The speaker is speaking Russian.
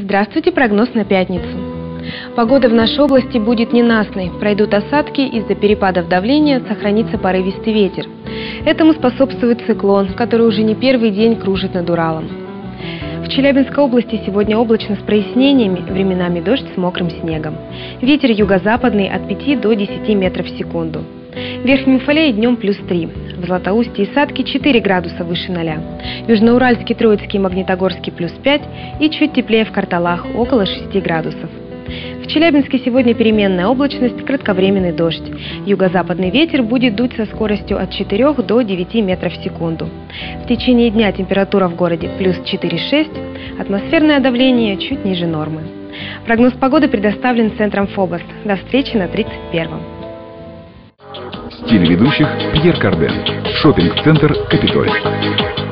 Здравствуйте, прогноз на пятницу. Погода в нашей области будет ненастной. Пройдут осадки, из-за перепадов давления сохранится порывистый ветер. Этому способствует циклон, который уже не первый день кружит над Уралом. В Челябинской области сегодня облачно с прояснениями, временами дождь с мокрым снегом. Ветер юго-западный от 5 до 10 метров в секунду. В Верхнем Уфалее днем плюс 3. В Златоусте и Садке 4 градуса выше 0. Южноуральский, Троицкий и Магнитогорский плюс 5 и чуть теплее в Карталах около 6 градусов. В Челябинске сегодня переменная облачность, кратковременный дождь. Юго-западный ветер будет дуть со скоростью от 4 до 9 метров в секунду. В течение дня температура в городе плюс 4,6, атмосферное давление чуть ниже нормы. Прогноз погоды предоставлен Центром ФОБОС. До встречи на 31-м. Стиль ведущих Пьер Карден. Шопинг-центр «Капитолий».